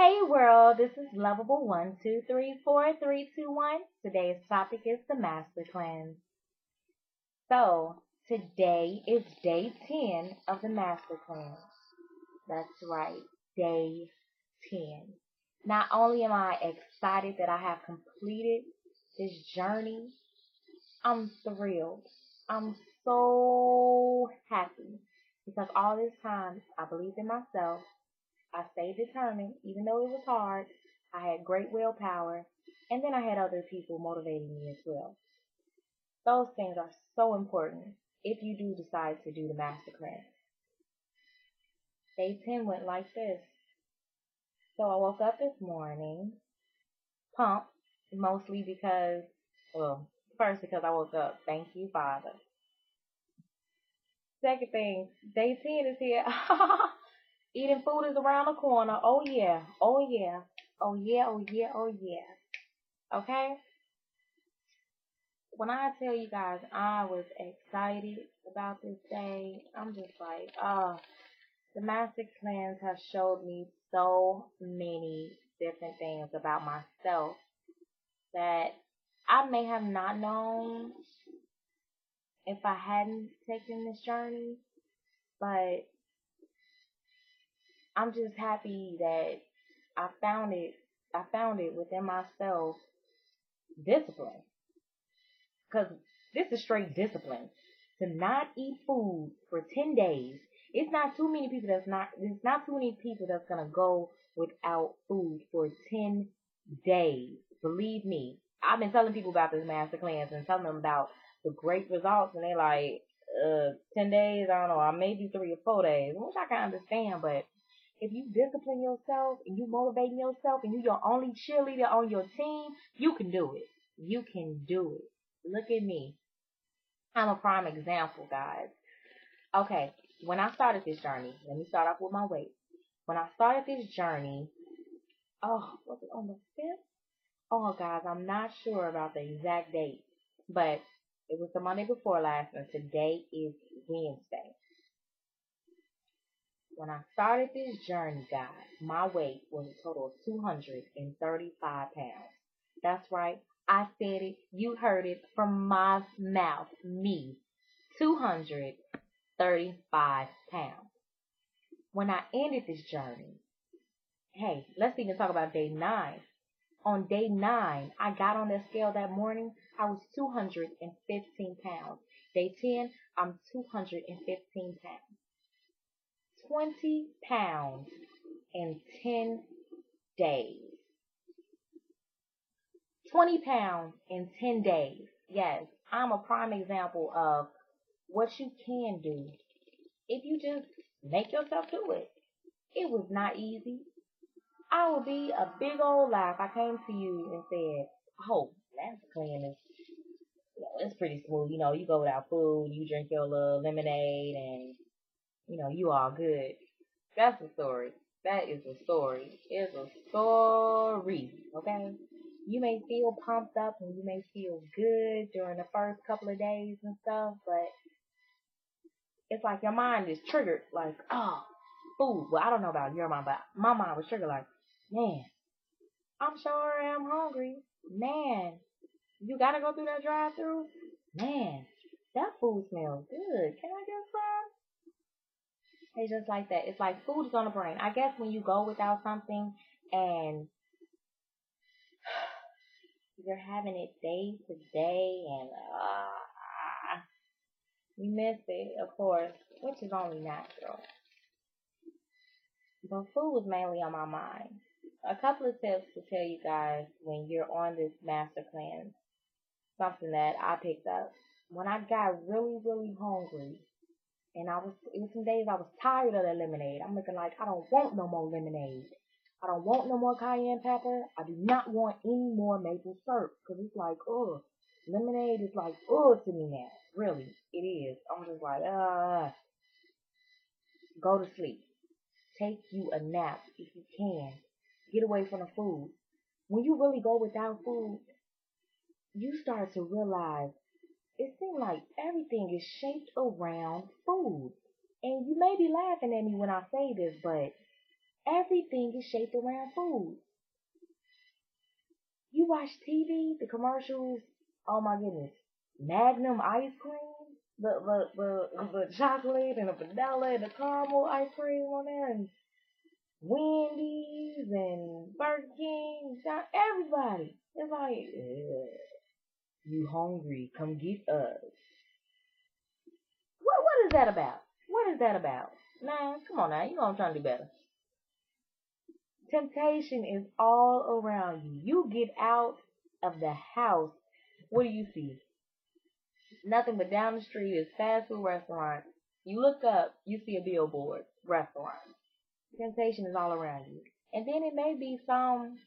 Hey world, this is Lovable One Two Three Four Three Two One. Today's topic is the Master Cleanse. So today is day ten of the Master Cleanse. That's right, day ten. Not only am I excited that I have completed this journey, I'm thrilled. I'm so happy because all this time I believed in myself. I stayed determined, even though it was hard. I had great willpower, and then I had other people motivating me as well. Those things are so important if you do decide to do the master cleanse. Day 10 went like this. So I woke up this morning pumped, mostly because, well, first because I woke up. Thank you, Father. Second thing, day 10 is here. Eating food is around the corner. Oh yeah. Oh yeah. Oh yeah. Oh yeah. Oh yeah. Okay? When I tell you guys I was excited about this day, I'm just like, oh, the Master Cleanse has showed me so many different things about myself that I may have not known if I hadn't taken this journey, but I'm just happy that I found it. I found it within myself discipline. Cause this is straight discipline. To not eat food for 10 days. It's not too many people that's not, there's not too many people that's gonna go without food for 10 days. Believe me. I've been telling people about this master cleanse and telling them about the great results and they're like, uh, 10 days, I don't know, or maybe three or four days, which I can understand, but if you discipline yourself and you motivating yourself and you're your only cheerleader on your team, you can do it. You can do it. Look at me. I'm a prime example, guys. Okay, when I started this journey, let me start off with my weight. When I started this journey, oh, was it on the 5th? Oh, guys, I'm not sure about the exact date, but it was the Monday before last, and today is Wednesday. When I started this journey, guys, my weight was a total of 235 pounds. That's right. I said it. You heard it from my mouth. Me. 235 pounds. When I ended this journey, hey, let's even talk about day nine. On day nine, I got on that scale that morning. I was 215 pounds. Day 10, I'm 215 pounds. 20 pounds in 10 days. 20 pounds in 10 days. Yes, I'm a prime example of what you can do if you just make yourself do it. It was not easy. I would be a big old lie if I came to you and said, oh, that's clean. It's, you know, it's pretty smooth. You know, you go without food, you drink your little lemonade and you know, you all good. That's a story. That is a story. It's a story. Okay? You may feel pumped up and you may feel good during the first couple of days and stuff, but it's like your mind is triggered like, oh, food. Well, I don't know about your mind, but my mind was triggered like, man, I'm sure I'm hungry. Man, you gotta go through that drive through? Man, that food smells good. Can I get some? It's just like that. It's like food is on the brain. I guess when you go without something and you're having it day to day and uh, you miss it, of course, which is only natural. But food was mainly on my mind. A couple of tips to tell you guys when you're on this master cleanse. Something that I picked up. When I got really, really hungry, and I was, was some days I was tired of that lemonade. I'm looking like, I don't want no more lemonade. I don't want no more cayenne pepper. I do not want any more maple syrup. Cause it's like, ugh. Lemonade is like, ugh to me now. Really. It is. I'm just like, uh. Go to sleep. Take you a nap if you can. Get away from the food. When you really go without food, you start to realize it seems like everything is shaped around food. And you may be laughing at me when I say this, but Everything is shaped around food. You watch TV, the commercials, oh my goodness. Magnum ice cream, the the the, the chocolate and the vanilla and the caramel ice cream on there and Wendy's and Burger King, everybody. It's like, you hungry? Come get us. What what is that about? What is that about? Man, come on now. You know I'm trying to do better. Temptation is all around you. You get out of the house. What do you see? Nothing but down the street is fast food restaurants. You look up, you see a billboard, restaurant. Temptation is all around you. And then it may be some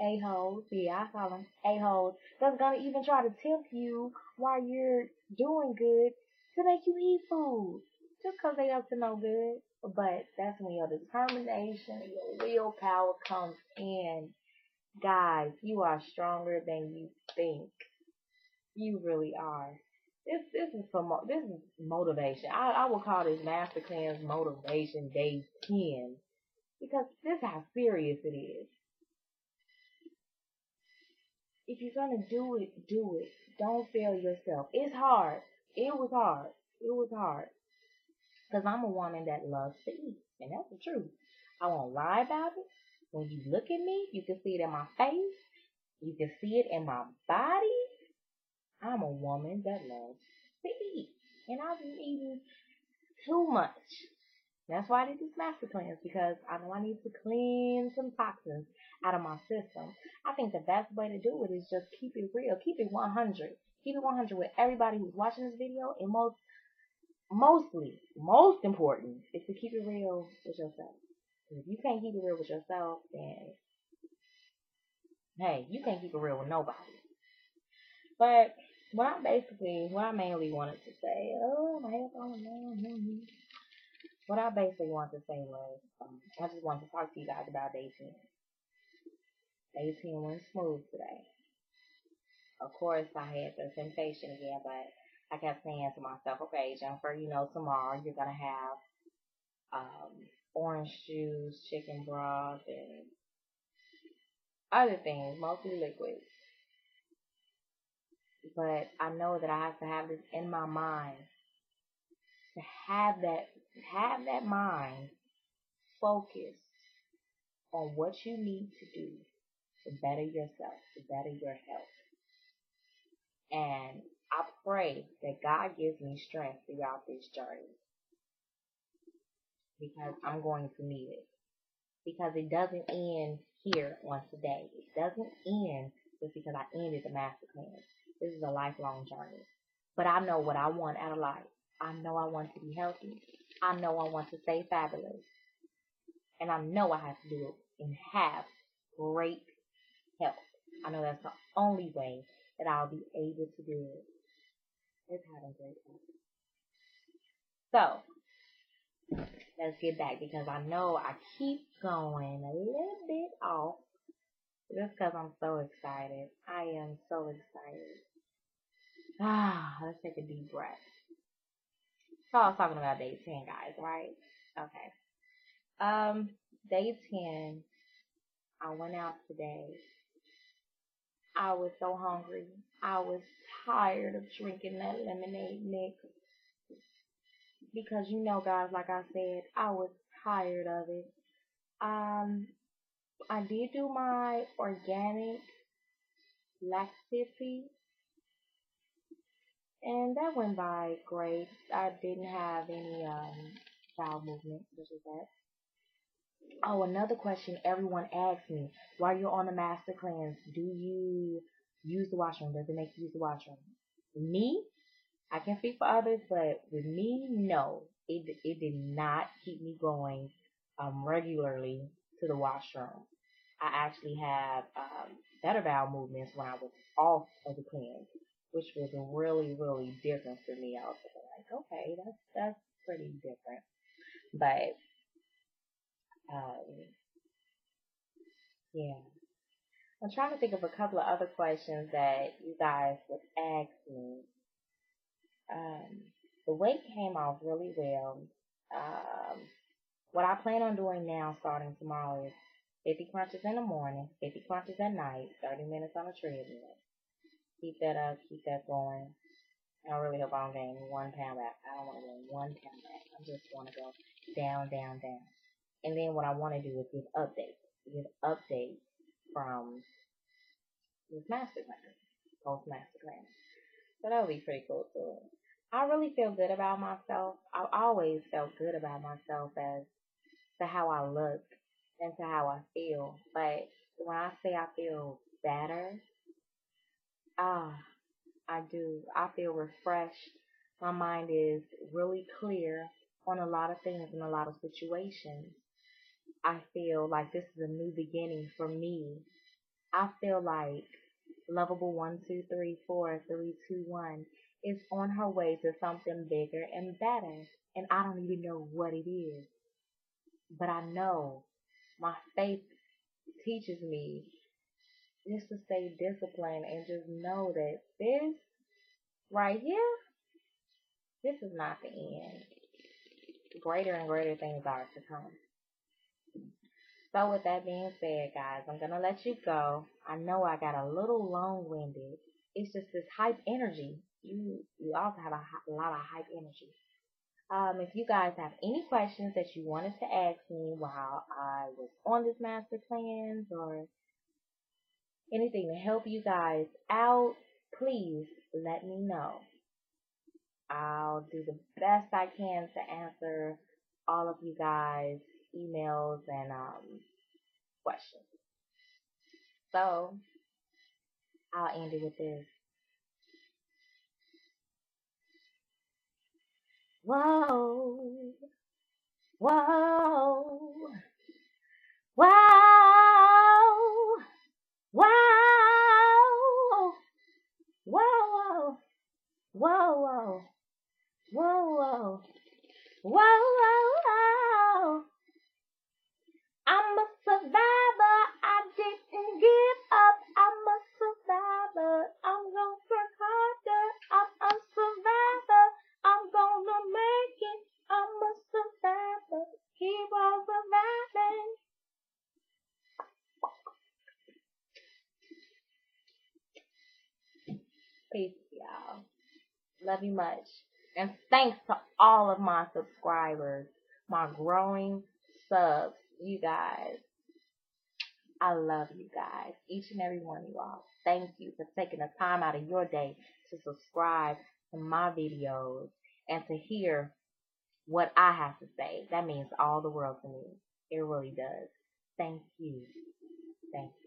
a-holes, yeah, I call them a-holes, that's gonna even try to tempt you while you're doing good to make you eat food. Just cause they up to no good. But that's when your determination your willpower comes in. Guys, you are stronger than you think. You really are. This this is some this is motivation. I I will call this master cleanse motivation day ten because this is how serious it is. If you're gonna do it, do it. Don't fail yourself. It's hard. It was hard. It was hard. Cause I'm a woman that loves to eat, and that's the truth. I won't lie about it. When you look at me, you can see it in my face. You can see it in my body. I'm a woman that loves to eat. And I've been eating too much. That's why I did this master cleanse because I know I need to clean some toxins out of my system. I think the best way to do it is just keep it real. Keep it 100. Keep it 100 with everybody who's watching this video. And most, mostly, most important is to keep it real with yourself. If you can't keep it real with yourself, then hey, you can't keep it real with nobody. But what I basically, what I mainly wanted to say, oh, my hair's on now. What I basically wanted to say was, um, I just wanted to talk to you guys about day 10. Day 10 went smooth today. Of course, I had the temptation again, but I kept saying to myself, okay, Jennifer, you know, tomorrow you're going to have um, orange juice, chicken broth, and other things, mostly liquids but I know that I have to have this in my mind to have that have that mind focused on what you need to do to better yourself, to better your health. And I pray that God gives me strength throughout this journey because I'm going to need it. Because it doesn't end here on today. It doesn't end just because I ended the master cleanse. This is a lifelong journey. But I know what I want out of life. I know I want to be healthy. I know I want to stay fabulous. And I know I have to do it and have great health. I know that's the only way that I'll be able to do it. Is having great health. So, let's get back because I know I keep going a little bit off just because I'm so excited. I am so excited. Ah, let's take a deep breath. So I was talking about day 10, guys, right? Okay. Um, day 10, I went out today. I was so hungry. I was tired of drinking that lemonade mix. Because you know, guys, like I said, I was tired of it. Um, I did do my organic laxative and that went by great. I didn't have any um bowel movement, such as that. Oh, another question everyone asks me, while you're on the master cleanse, do you use the washroom? Does it make you use the washroom? Me, I can speak for others, but with me, no. It, it did not keep me going um, regularly to the washroom. I actually had um, better bowel movements when I was off of the cleanse which was really, really different for me. I was like, okay, that's that's pretty different. But um, yeah. I'm trying to think of a couple of other questions that you guys would ask me. Um, the weight came off really well. Um, what I plan on doing now starting tomorrow is 50 crunches in the morning, 50 crunches at night, 30 minutes on a treadmill. Keep that up, keep that going. I really hope I don't gain one pound back. I don't want to gain one pound back. I just want to go down, down, down. And then what I want to do is give updates. Give updates from this master plan, post master plan. So that would be pretty cool too. I really feel good about myself. I've always felt good about myself as to how I look and to how I feel. But when I say I feel better, ah, I do. I feel refreshed. My mind is really clear on a lot of things and a lot of situations. I feel like this is a new beginning for me. I feel like lovable one two three four three two one is on her way to something bigger and better. And I don't even know what it is. But I know my faith teaches me just to stay disciplined and just know that this right here, this is not the end. Greater and greater things are to come. So with that being said, guys, I'm gonna let you go. I know I got a little long-winded. It's just this hype energy. You you also have a, a lot of hype energy. Um, if you guys have any questions that you wanted to ask me while I was on this master cleanse or anything to help you guys out, please let me know. I'll do the best I can to answer all of you guys' emails and um, questions. So, I'll end it with this. Whoa, whoa, you much. And thanks to all of my subscribers, my growing subs, you guys. I love you guys, each and every one of you all. Thank you for taking the time out of your day to subscribe to my videos and to hear what I have to say. That means all the world to me. It really does. Thank you. Thank you.